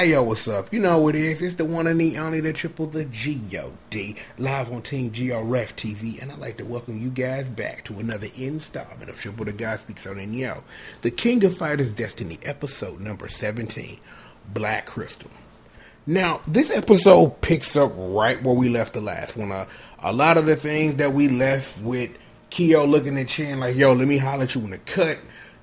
Hey yo, what's up? You know what it is. It's the one and the only, the triple, the G-O-D, live on Team GRF TV, and I'd like to welcome you guys back to another installment of Triple the God Speaks on and Yo, the King of Fighters Destiny, episode number 17, Black Crystal. Now, this episode picks up right where we left the last one. Uh, a lot of the things that we left with Kyo looking at Chin like, yo, let me holler at you in the cut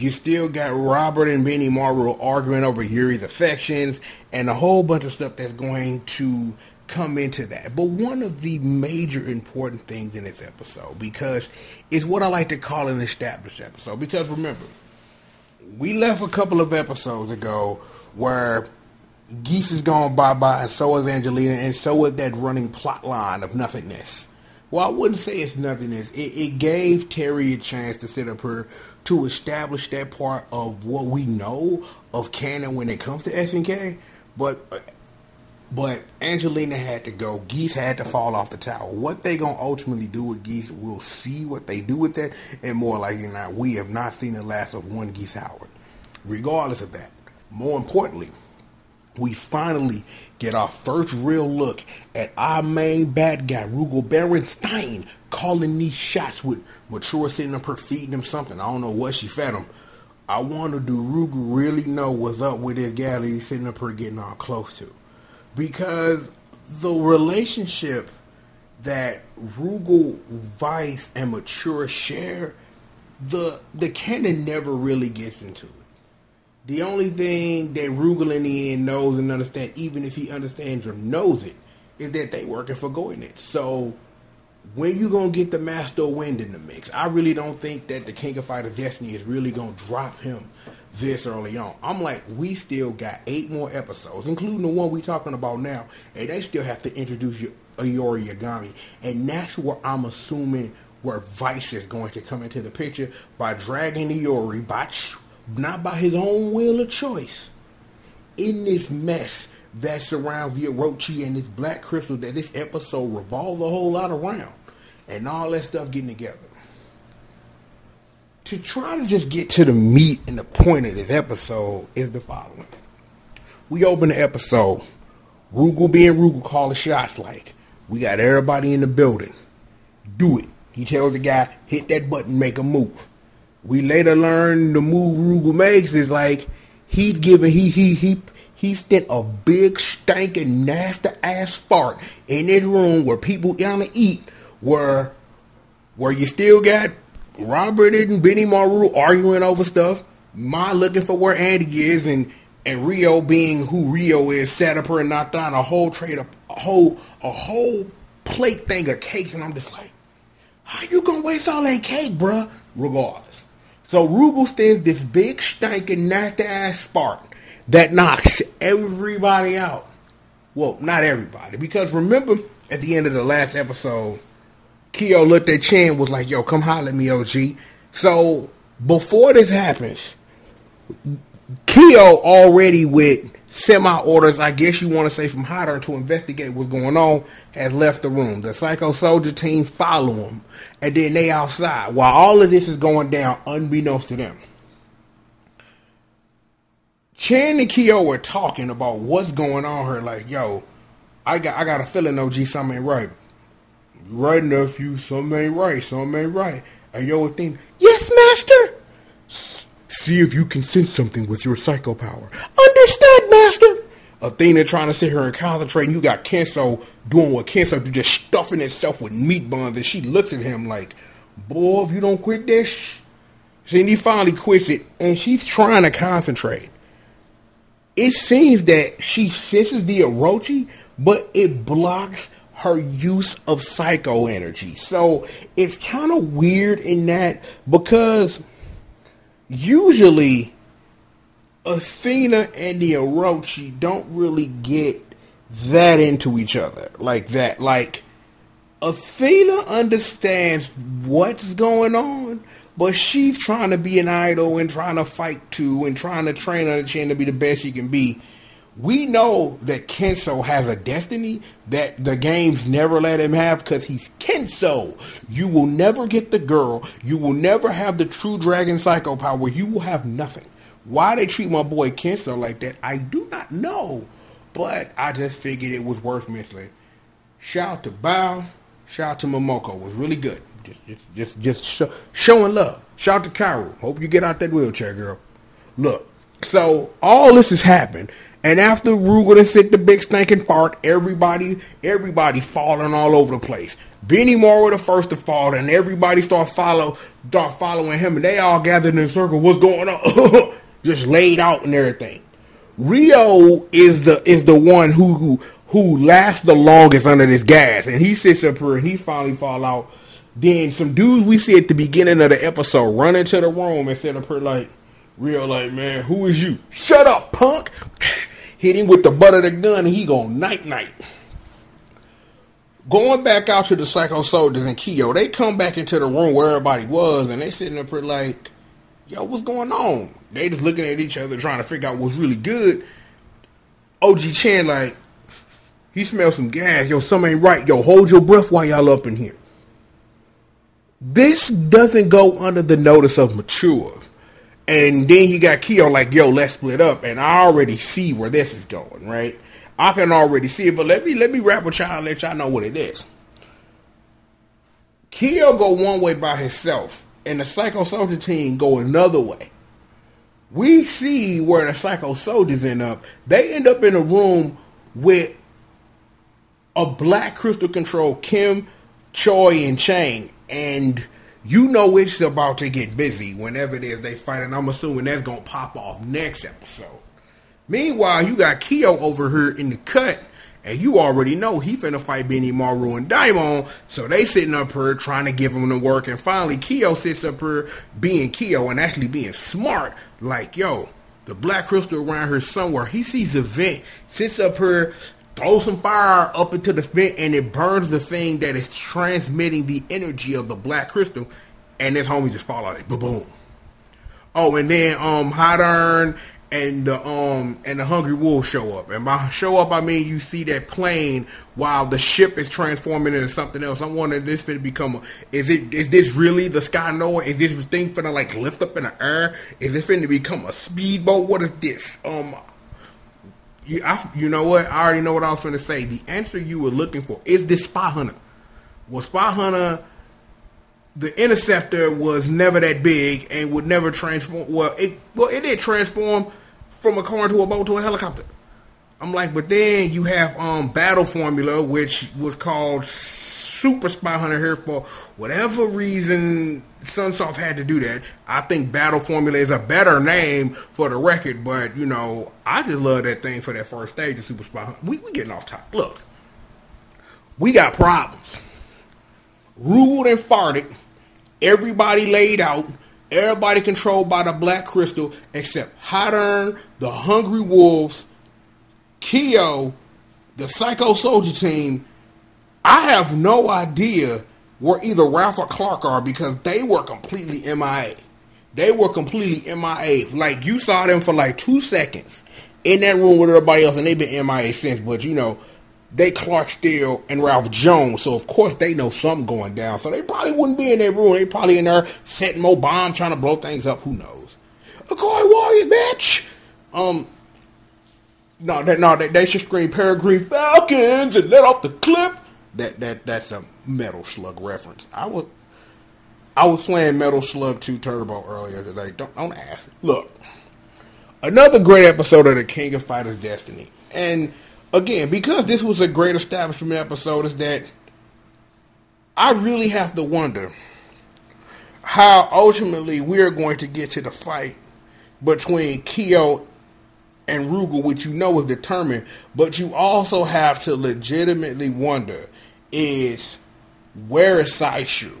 you still got Robert and Benimaru arguing over Yuri's affections and a whole bunch of stuff that's going to come into that. But one of the major important things in this episode, because it's what I like to call an established episode. Because remember, we left a couple of episodes ago where Geese is gone bye bye, and so is Angelina, and so is that running plot line of nothingness. Well, I wouldn't say it's nothingness. It, it gave Terry a chance to sit up here to establish that part of what we know of canon when it comes to SNK. But but Angelina had to go. Geese had to fall off the tower. What they gonna ultimately do with Geese, we'll see what they do with that. And more likely than not, we have not seen the last of one Geese Howard. Regardless of that, more importantly, we finally get our first real look at our main bad guy, Rugal Bernstein, calling these shots with Mature sitting up her feeding him something. I don't know what she fed him. I wonder, do Rugal really know what's up with this that he's sitting up here getting all close to? Because the relationship that Rugal, Vice, and Mature share, the the canon never really gets into it. The only thing that Rugal in the end knows and understands, even if he understands or knows it, is that they working for Goenitz. So when you gonna get the Master Wind in the mix? I really don't think that the King of Fighter Destiny is really gonna drop him this early on. I'm like, we still got eight more episodes, including the one we talking about now, and they still have to introduce you Iori Yagami, and that's where I'm assuming where Vice is going to come into the picture by dragging Iori by not by his own will or choice, in this mess that surrounds the Orochi and this Black Crystal that this episode revolves a whole lot around, and all that stuff getting together. To try to just get to the meat and the point of this episode is the following. We open the episode, Rugal being Rugal call the shots like, we got everybody in the building. Do it. He tells the guy, hit that button, make a move. We later learn the move Rugal makes is like he's giving he he he he sent a big stinking nasty ass fart in this room where people to eat where where you still got Robert and Benimaru arguing over stuff, Mai looking for where Andy is and and Ryo being who Ryo is sat up her and knocked down a whole trade of a whole a whole plate thing of cakes and I'm just like, how you gonna waste all that cake, bruh? Regardless. So stands this big stinking nasty ass spark that knocks everybody out. Well, not everybody, because remember at the end of the last episode, Kyo looked at Chin was like, "Yo, come holler at me, OG." So before this happens, Kyo already with semi orders, I guess you want to say from Heidern to investigate what's going on, has left the room. The Psycho Soldier team follow him, and then they outside while all of this is going down, unbeknownst to them. Chin and Kyo were talking about what's going on here. Like, yo, I got I got a feeling, OG, something ain't right. Right you something ain't right, something ain't right. And yo, think, yes, master. See if you can sense something with your psycho power. Understood, master. Athena trying to sit here and concentrate, and you got Kensou doing what Kensou do, just stuffing itself with meat buns, and she looks at him like, boy, if you don't quit this. Then he finally quits it, and she's trying to concentrate. It seems that she senses the Orochi, but it blocks her use of psycho energy. So it's kind of weird in that because usually Athena and the Orochi don't really get that into each other like that. Like Athena understands what's going on, but she's trying to be an idol and trying to fight too and trying to train her chin to be the best she can be. We know that Kensou has a destiny that the games never let him have because he's Kensou. You will never get the girl. You will never have the true dragon psycho power. You will have nothing. Why they treat my boy Kensou like that, I do not know. But I just figured it was worth mentioning. Shout out to Bao. Shout out to Momoko. It was really good. Just, just, just, just show, showing love. Shout out to Kaoru. Hope you get out that wheelchair, girl. Look, so all this has happened. And after Rugal and sit the big stinking fart, everybody, everybody falling all over the place. Benimaru the first to fall, and everybody start follow, start following him, and they all gathered in a circle. What's going on? Just laid out and everything. Ryo is the is the one who who who lasts the longest under this gas, and he sits up here and he finally fall out. Then some dudes we see at the beginning of the episode run into the room and sit up here like, real like, man, who is you? Shut up, punk! Hit him with the butt of the gun and he go night night. Going back out to the Psycho Soldiers and Kyo, they come back into the room where everybody was and they sitting up here like, yo, what's going on? They just looking at each other trying to figure out what's really good. OG Chin like, he smells some gas. Yo, something ain't right. Yo, hold your breath while y'all up in here. This doesn't go under the notice of mature. And then you got Kyo like, yo, let's split up. And I already see where this is going, right? I can already see it, but let me let me rap with y'all and let y'all know what it is. Kyo go one way by himself, and the Psycho Soldier team go another way. We see where the Psycho Soldiers end up. They end up in a room with a black crystal control Kim, Choi, and Chang. And you know it's about to get busy whenever it is they fight, and I'm assuming that's gonna pop off next episode. Meanwhile, you got Kyo over here in the cut, and you already know he finna fight Benimaru and Daimon, so they sitting up here trying to give him the work, and finally Kyo sits up here being Kyo and actually being smart, like, yo, the black crystal around here somewhere. He sees a vent, sits up here, throws some fire up into the vent, and it burns the thing that is transmitting the energy of the black crystal, and this homie just fall out, of boom, boom. Oh, and then um, Hot Iron and the um and the Hungry Wolf show up. And by show up, I mean you see that plane while the ship is transforming into something else. I'm wondering this finna become a, is it is this really the Sky Noah? Is this thing finna like lift up in the air? Is it finna become a speedboat? What is this? Um, you I, you know what? I already know what I was going to say. The answer you were looking for is this Spy Hunter. Well, Spy Hunter the interceptor was never that big and would never transform. Well, it well it did transform from a car to a boat to a helicopter. I'm like, but then you have um Battle Formula, which was called Super Spy Hunter here for whatever reason. Sunsoft had to do that. I think Battle Formula is a better name for the record, but you know, I just love that thing for that first stage of Super Spy Hunter. We we getting off top. Look, we got problems. Ruled and farted. Everybody laid out. Everybody controlled by the Black Crystal except Hot Iron, the Hungry Wolves, Kyo, the Psycho Soldier team. I have no idea where either Ralph or Clark are because they were completely MIA. They were completely MIA. Like you saw them for like two seconds in that room with everybody else, and they've been MIA since. But you know, they Clark Steele and Ralph Jones, so of course they know something going down. So they probably wouldn't be in that room. They probably in there setting more bombs, trying to blow things up. Who knows? Ikari Warriors, bitch. Um, no, that no, they, they should scream Peregrine Falcons and let off the clip. That that that's a Metal Slug reference. I was I was playing Metal Slug 2 Turbo earlier today. Don't don't ask. Look, another great episode of the King of Fighters Destiny, and again, because this was a great establishment episode, is that I really have to wonder how ultimately we're going to get to the fight between Kyo and Rugal, which you know is determined, but you also have to legitimately wonder is where is Saishu?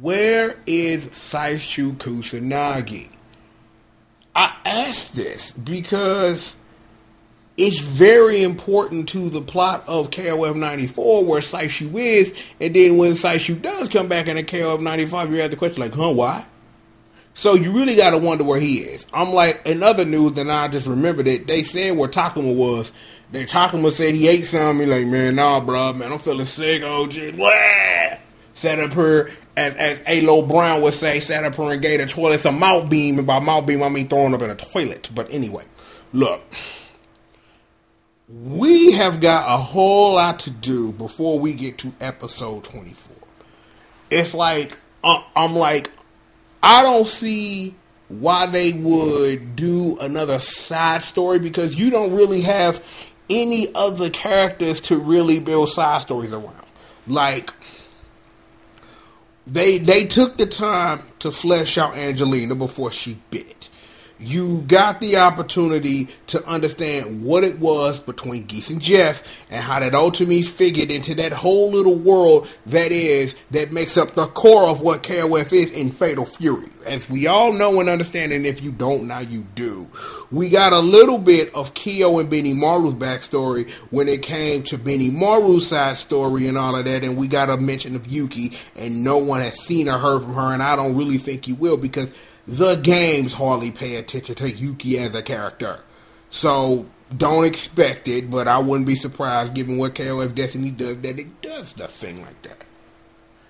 Where is Saishu Kusanagi? I ask this because it's very important to the plot of KOF 94 where Saishu is, and then when Saishu does come back in a KOF 95, you have the question like, huh, why? So you really got to wonder where he is. I'm like, in other news, then I just remembered it. They said where Takuma was. Then Takuma said he ate something. He like, man, nah, bro, man, I'm feeling sick, OG. Blah! Sat up here as, as A-Lo Brown would say, sat up here and gave the toilet some mouth beam. And by mouth beam, I mean throwing up in a toilet. But anyway, look. We have got a whole lot to do before we get to episode 24. It's like, uh, I'm like, I don't see why they would do another side story because you don't really have any other characters to really build side stories around. Like they they took the time to flesh out Angelina before she bit you got the opportunity to understand what it was between Geese and Jeff and how that ultimately figured into that whole little world that is that makes up the core of what KOF is in Fatal Fury. As we all know and understand, and if you don't now you do. We got a little bit of Kyo and Benimaru's backstory when it came to Benimaru's side story and all of that, and we got a mention of Yuki, and no one has seen or heard from her, and I don't really think you will because the games hardly pay attention to Yuki as a character. So don't expect it, but I wouldn't be surprised given what KOF Destiny does that it does the thing like that.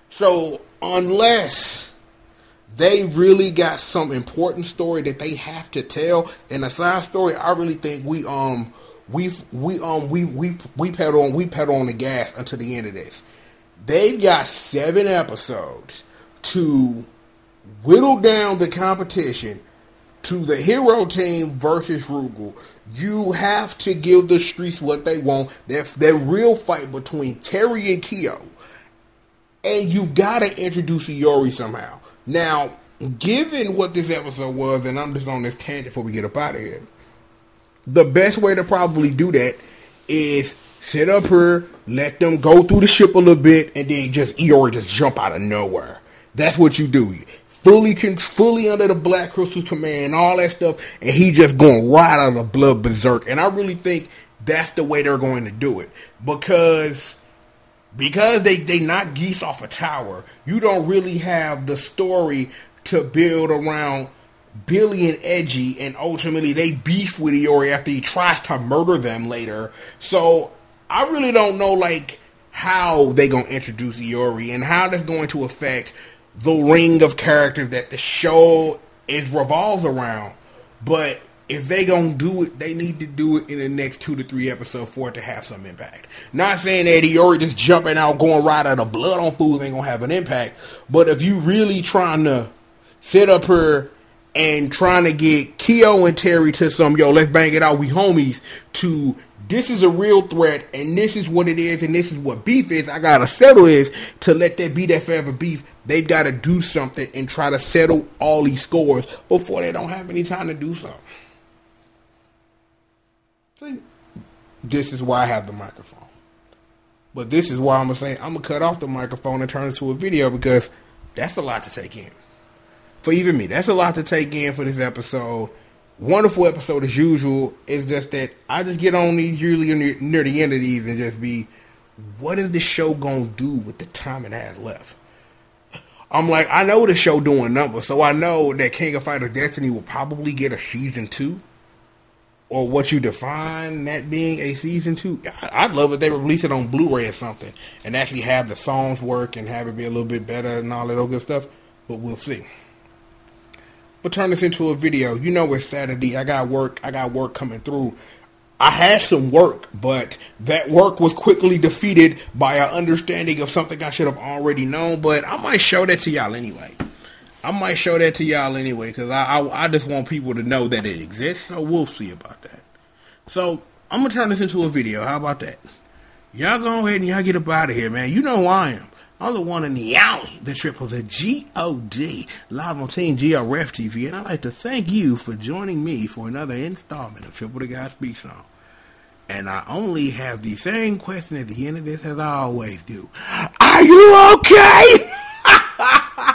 So unless they really got some important story that they have to tell in a side story, I really think we um we we um we we we pedal on we pedal on the gas until the end of this. They've got seven episodes to whittle down the competition to the hero team versus Rugal, you have to give the streets what they want. That's that real fight between Terry and Kyo. And you've got to introduce Iori somehow. Now, given what this episode was, and I'm just on this tangent before we get up out of here, the best way to probably do that is sit up here, let them go through the ship a little bit, and then just Iori just jump out of nowhere. That's what you do fully fully under the Black Crystal's command, all that stuff, and he just going right out of the blood berserk. And I really think that's the way they're going to do it because because they they knock geese off a tower. You don't really have the story to build around Billy and Eiji, and ultimately they beef with Iori after he tries to murder them later. So I really don't know like how they gonna introduce Iori and how that's going to affect the ring of characters that the show is revolves around. But if they gonna do it, they need to do it in the next two to three episodes for it to have some impact. Not saying that Iori just jumping out, going right out of blood on fools ain't gonna have an impact. But if you really trying to sit up here and trying to get Kyo and Terry to some yo, let's bang it out, we homies to this is a real threat and this is what it is and this is what beef is. I gotta settle is to let that be that forever beef. They've got to do something and try to settle all these scores before they don't have any time to do something. See, this is why I have the microphone. But this is why I'm gonna say I'm gonna cut off the microphone and turn it to a video because that's a lot to take in. For even me, that's a lot to take in for this episode wonderful episode as usual. It's just that I just get on these usually near, near the end of these and just be, what is the show gonna do with the time it has left? I'm like, I know the show doing numbers, so I know that King of Fighters Destiny will probably get a season two, or what you define that being a season two. I'd love if they release it on Blu-ray or something, and actually have the songs work and have it be a little bit better and all that other good stuff. But we'll see but turn this into a video. You know it's Saturday. I got work. I got work coming through. I had some work, but that work was quickly defeated by an understanding of something I should have already known. But I might show that to y'all anyway. I might show that to y'all anyway because I, I I just want people to know that it exists. So we'll see about that. So I'm gonna turn this into a video. How about that? Y'all go ahead and y'all get up out of here, man. You know who I am. I'm the one in the alley, the triple, the G-O-D, live on Team GRF TV, and I'd like to thank you for joining me for another installment of Triple the Guy Speaks On. And I only have the same question at the end of this as I always do. Are you okay?